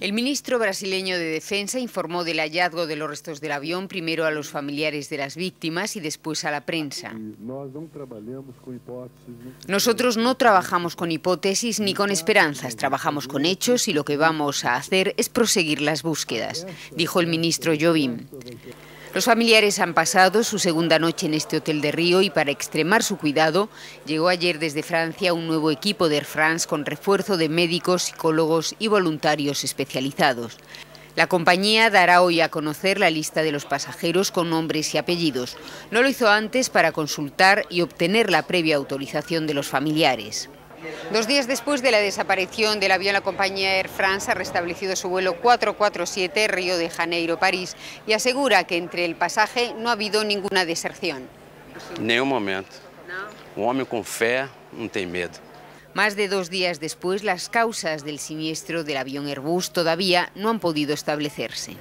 El ministro brasileño de Defensa informó del hallazgo de los restos del avión primero a los familiares de las víctimas y después a la prensa. Nosotros no trabajamos con hipótesis ni con esperanzas, trabajamos con hechos y lo que vamos a hacer es proseguir las búsquedas, dijo el ministro Jobim. Los familiares han pasado su segunda noche en este hotel de Río y para extremar su cuidado llegó ayer desde Francia un nuevo equipo de Air France con refuerzo de médicos, psicólogos y voluntarios especializados. La compañía dará hoy a conocer la lista de los pasajeros con nombres y apellidos. No lo hizo antes para consultar y obtener la previa autorización de los familiares. Dos días después de la desaparición del avión, la compañía Air France ha restablecido su vuelo 447 Río de Janeiro-París y asegura que entre el pasaje no ha habido ninguna deserción. Ningún momento. Un hombre con fe no tiene miedo. Más de dos días después, las causas del siniestro del avión Airbus todavía no han podido establecerse.